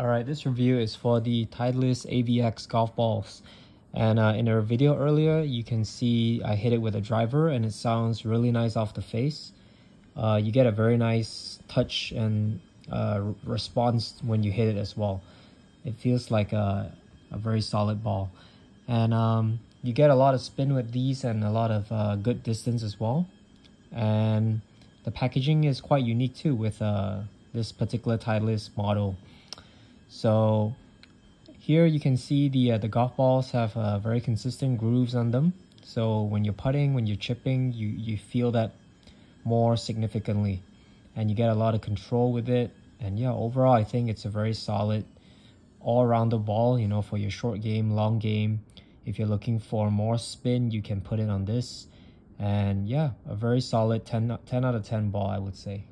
Alright, this review is for the Titleist AVX golf balls. And uh, in our video earlier, you can see I hit it with a driver and it sounds really nice off the face. Uh, you get a very nice touch and uh, response when you hit it as well. It feels like a, a very solid ball. And um, you get a lot of spin with these and a lot of uh, good distance as well. And the packaging is quite unique too with uh, this particular Titleist model. So here you can see the uh, the golf balls have uh, very consistent grooves on them. So when you're putting, when you're chipping, you, you feel that more significantly and you get a lot of control with it. And yeah, overall, I think it's a very solid all around the ball, you know, for your short game, long game. If you're looking for more spin, you can put it on this. And yeah, a very solid 10, 10 out of 10 ball, I would say.